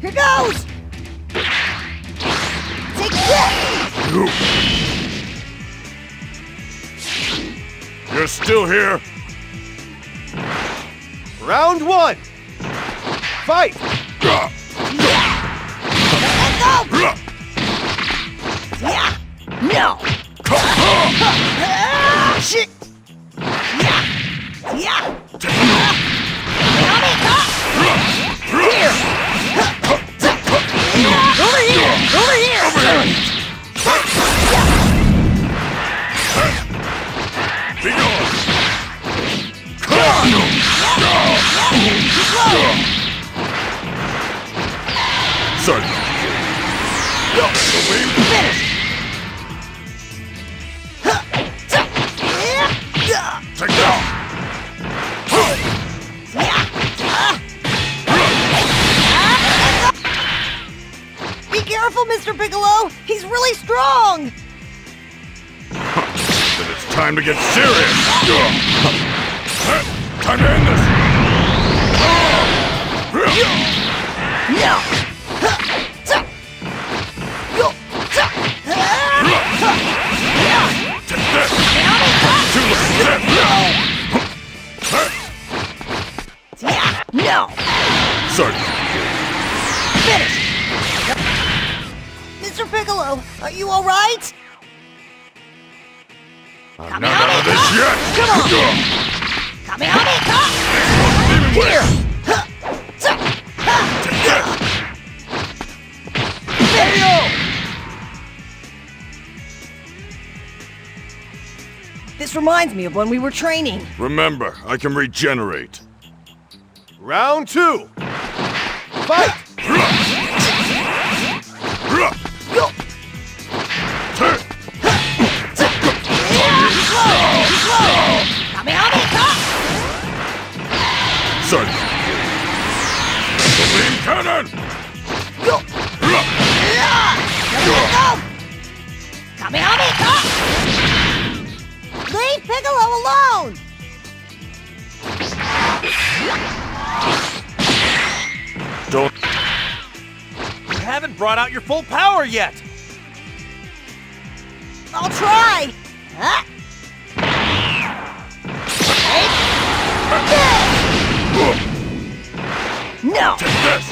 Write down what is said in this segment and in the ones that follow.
Here goes! Take this! You're still here? Round one. Fight. Let go! Yeah! No! Ah, Shit! Mr. Piccolo! He's really strong! Then it's time to get serious! Yeah! No! Son! Finish! Mr. Piccolo, are you alright? I'm not out of this yet! Come on! Kamehameha! Even Here! This reminds me of when we were training. Remember, I can regenerate. Round two. Fight. Yo! Turn! Kamehameha! Son! Beam cannon! Yo! Let go! Kamehameha! Brought out your full power yet. I'll try! Huh? No! Take this!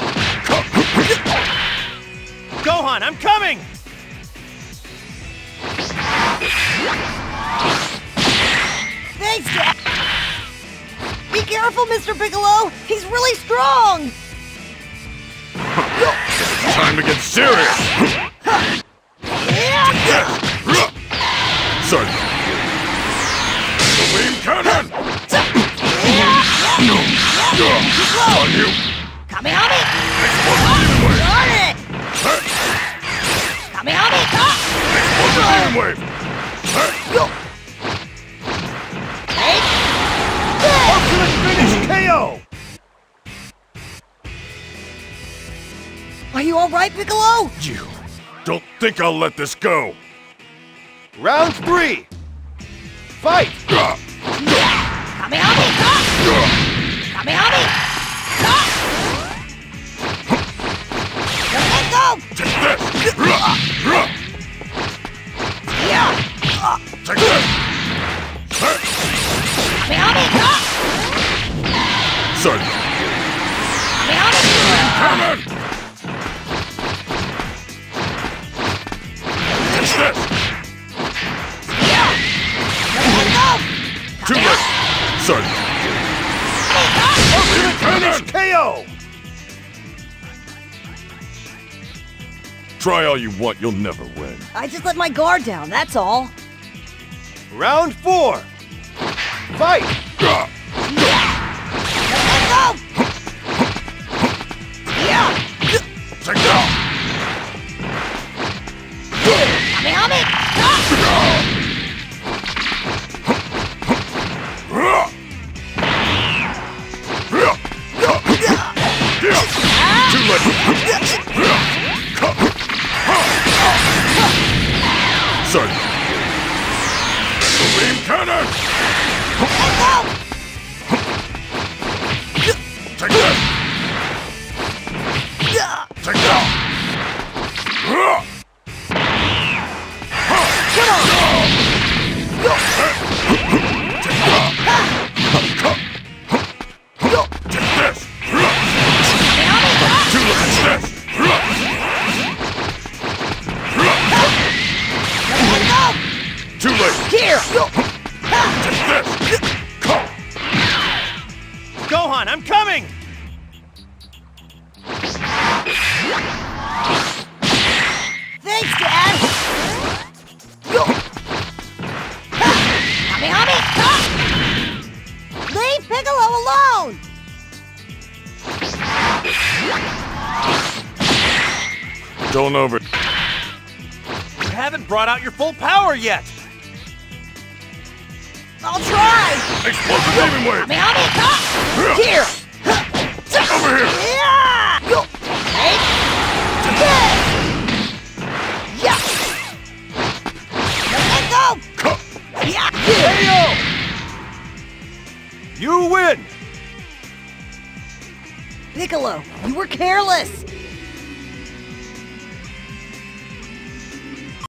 Gohan, I'm coming. Thanks, Jack! Be careful, Mr. Piccolo! He's really strong! Time to get serious! The beam cannon! On you! Kamehameha! Explosive wave! Got it! Kamehameha! Explosive wave! Ultimate finish KO. Are you alright, Piccolo? You don't think I'll let this go! Round three. Fight. Kamehameha! Kamehameha! Let go! Take this! Yeah! Take this! Kamehameha! Son! Son! Ultimate finish KO. Try all you want, you'll never win. I just let my guard down, that's all. Round four. Fight. Ah! Let go! Yeah! Take that! Kamehameha! Let's... Here! Take this! Come! Gohan, I'm coming! Thanks, Dad! Yo! Hami Hami! Leave Piccolo alone! Don't over. You haven't brought out your full power yet! I'll try! Explosive demon wave! Hami! Ah! Here! Over here! Yeah! Yo! Hey! Yeah! Yeah! Let go! Come! Yeah! Here! You win! Piccolo, you were careless!